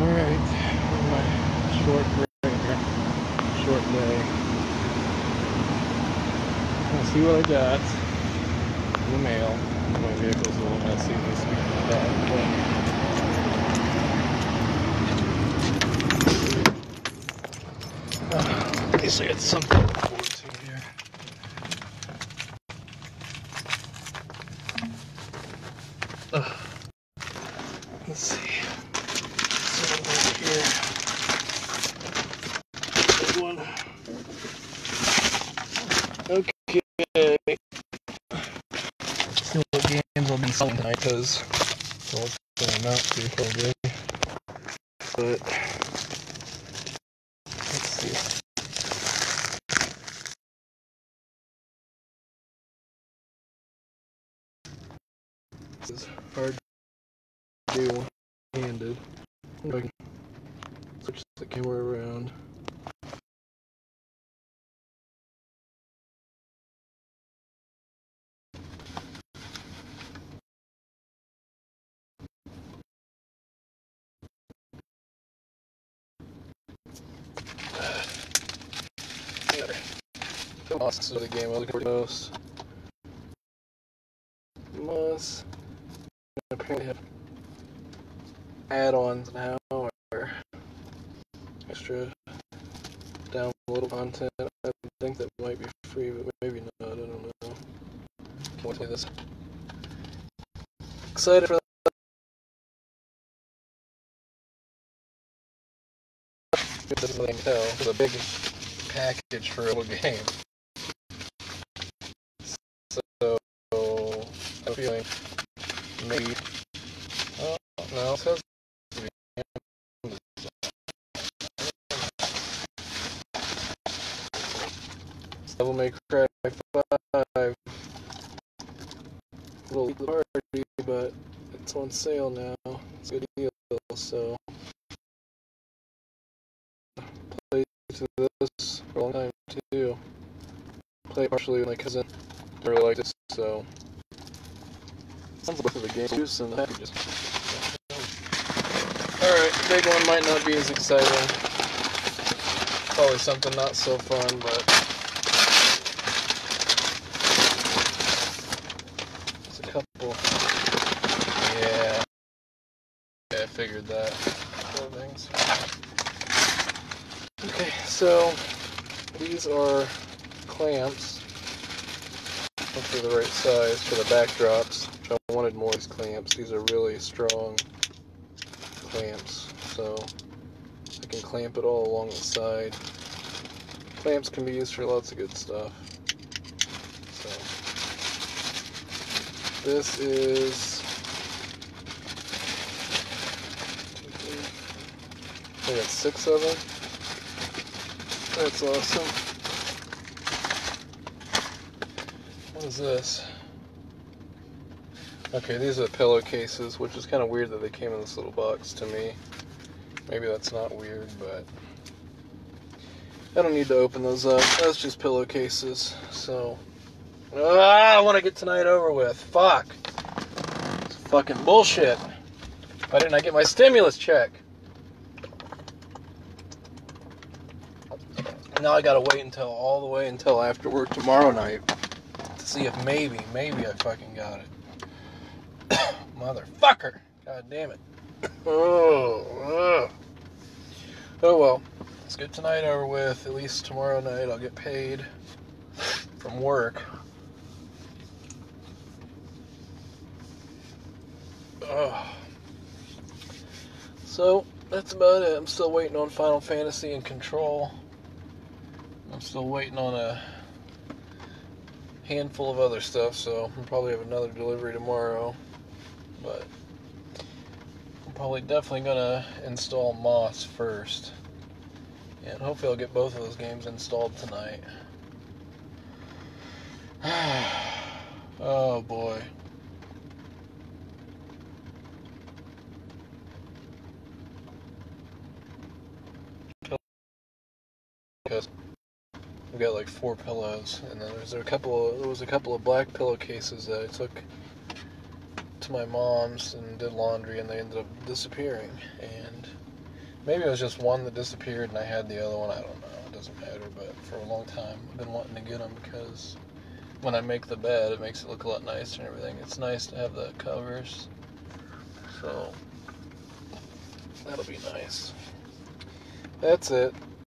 Alright, my short break here. Short day. Let's see what I got in the mail. My vehicle's a little messy this week but uh, at least I got something to look forward to here. Ugh. Let's see. So over here. Big one. Okay. See what I'll selling tonight because it's gonna amount to probably. But let's see. This is hard to do one-handed. Switch the camera around. Must of the game I look for the most. Must apparently have add-ons now or extra downloadable content. I think that might be free, but maybe not. I don't know. Can't wait to this. Excited for that. This is a big package for a game. I'm feeling maybe. Oh no, it says. Devil May Cry 5. Little party, but it's on sale now. It's a good deal, so play to this for a long time too. Play partially with my cousin. I really liked it, so sounds like the games and the packages. Alright, big one might not be as exciting. Probably something not so fun, but it's a couple. Yeah. Yeah, I figured that. Things. Okay, so these are clamps. Hopefully the right size for the backdrops. These clamps. These are really strong clamps. So I can clamp it all along the side. Clamps can be used for lots of good stuff. So this is I got six of them. That's awesome. What is this? Okay, these are pillowcases, which is kind of weird that they came in this little box to me. Maybe that's not weird, but I don't need to open those up. That's just pillowcases. So, ah, I want to get tonight over with. Fuck. It's fucking bullshit. Why didn't I get my stimulus check? Now I gotta wait until all the way until after work tomorrow night to see if maybe, maybe I fucking got it. Motherfucker! God damn it. Oh, ugh. oh well. Let's get tonight over with. At least tomorrow night I'll get paid from work. Oh. So that's about it. I'm still waiting on Final Fantasy and Control. I'm still waiting on a handful of other stuff, so I'll probably have another delivery tomorrow. But I'm probably definitely gonna install Moss first. And hopefully I'll get both of those games installed tonight. oh boy. We got like four pillows, and then there's a couple. Of, there was a couple of black pillowcases that I took my mom's and did laundry, and they ended up disappearing. And Maybe it was just one that disappeared and I had the other one. I don't know. It doesn't matter. But for a long time, I've been wanting to get them because when I make the bed, it makes it look a lot nicer and everything. It's nice to have the covers. So that'll be nice. That's it.